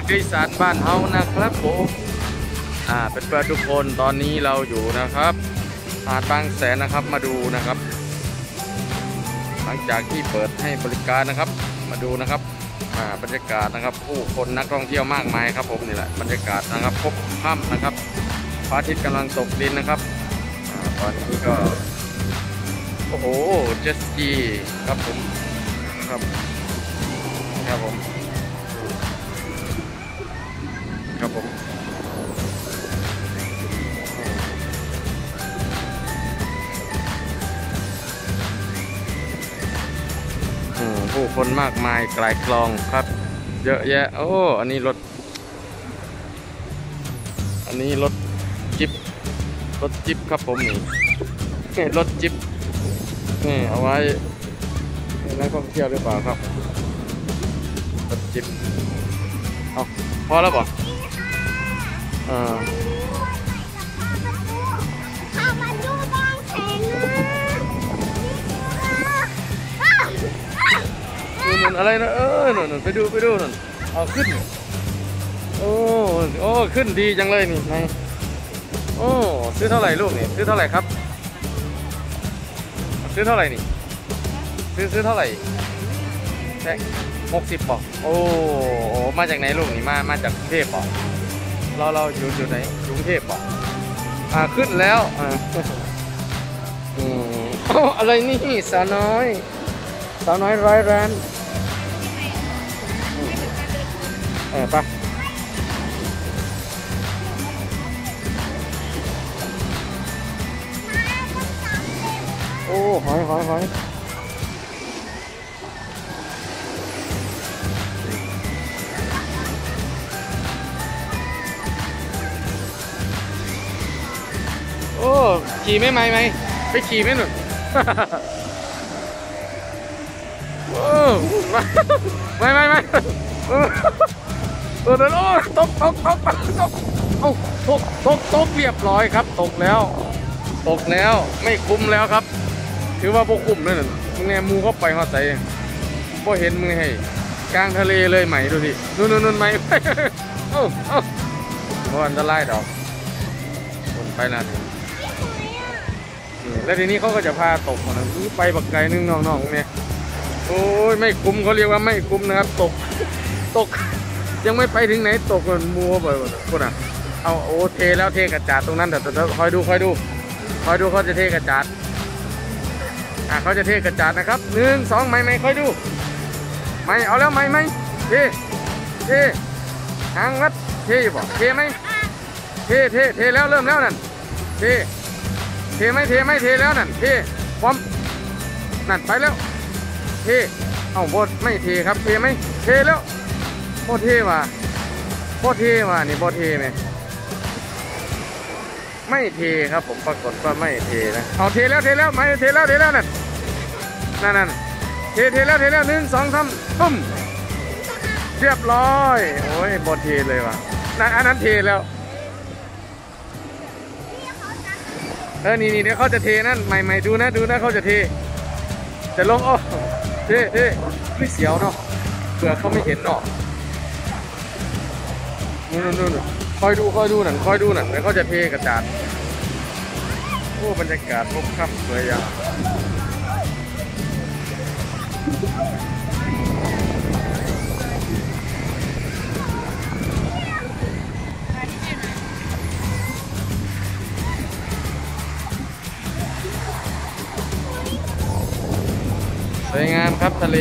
กอีสานบ้านเฮานะครับผมอ่าเป็นเพื่อนทุกคนตอนนี้เราอยู่นะครับหาดบางแสนนะครับมาดูนะครับ หลังจากที่เปิดให้บริการนะครับ มาดูนะครับอ่าบรรยากาศนะครับ ผู้คนนักท่องเที่ยวมากมายครับผมนี่แหละบรรยากาศนะครับพบค่ำนะครับพระอาทิตย์กำลังตกดินนะครับอาตอนนี้ก็โอ้โหเจ็ตสกีครับผมครับครับผม ผู้คนมากมายกลายคลองครับ เยอะแยะ โอ้ อันนี้รถ อันนี้รถจิบรถจิบครับผมนี่รถจิบนี่เอาไว้ให้นักท่องเที่ยวหรือเปล่าครับรถจิบเอาพอแล้วบ่อ่าข้า นู่นอะไรนะเออนู่นนู่นไปดูไปดูนู่นเอาขึ้น โอ้โอ้ขึ้นดีจังเลยนี่นายโอ้ซื้อเท่าไหร่ลูกนี่ซื้อเท่าไหร่ครับ ซื้อเท่าไหร่นี่ ซื้อซื้อเท่าไหร่แค่หกสิบปอกโอ้โอ้มาจากไหนลูกนี่มามาจากกรุงเทพปอกเราเราอยู่อยู่ไหนอยู่กรุงเทพปอกอ่าขึ้นแล้วอ่าอืมโอ้อะไรนี่สาวน้อยสาวน้อยร้อยร้าน เออไปะโอ้หอยหอยหอยโอ้ ขี่ไม่ไหมไหมไปขี่ไหมหนุนโอ้ไม่ไม่ไม่ เออเดินโอ้ตกตกตกตกตกเอาตกตกตกเรียบร้อยครับ ตกแล้ว ตกแล้วไม่คุ้มแล้วครับ ถือว่าพวกคุ้มนั่นะมึงแนมูเข้าไปเขาใส่พอเห็นมึงให้กลางทะเลเลยไหมดูดินู่นนู่นไหมเอ้าเอ้าเพราะอันตรายดอกคนไปนะแล้วทีนี้เขาก็จะพาตกนะไปบักไก่นึงน้องๆเนี่ยโอ้ยไม่คุ้มเขาเรียกว่าไม่คุ้มนะครับ ตกตก ยังไม่ไปถึงไหนตกมันมัวไปหมดคนอะเอาโอเทแล้วเทกระจาดตรงนั้นแต่แต่คอยดูคอยดูคอยดูเขาจะเทกระจาดอะเขาจะเทกระจาดนะครับหนึ่งสองไม่ไม่คอยดูไม่เอาแล้วไม่ไม่เทเทหางวัดเทอยู่บ่เทไหมเทเทเทแล้วเริ่มแล้วนั่นเทเทไหมเทไหมเทแล้วนั่นเทพร้อมนั่นไปแล้วเทเอาบดไม่เทครับเทไหมเทแล้ว โคตรเทว่ะโคตรเทว่ะนี่บดเทไหมไม่เทครับผมปรากฏว่าไม่เทนะเอาเทแล้วเทแล้วไม่เทแล้วเทแล้วนั่นนั่นนั่นเทเทแล้วเทแล้วหนึ่งสองสามตุ้มเรียบร้อยโอ้ยบดเทเลยว่ะนั่นอันนั้นเทแล้วเออนี่นี่เดี๋ยวเขาจะเทนั่นใหม่ๆดูนะดูนะเขาจะเทจะลงอ้อเทเทไม่เสียวเนาะเผื่อเขาไม่เห็นเนาะ นู่นนู่นคอยดูคอยดูหนังคอยดูหนังแล้วเขาจะเทกระจาดโอ้บรรยากาศพบค่ำสวยอย่างสวยงามครับทะเล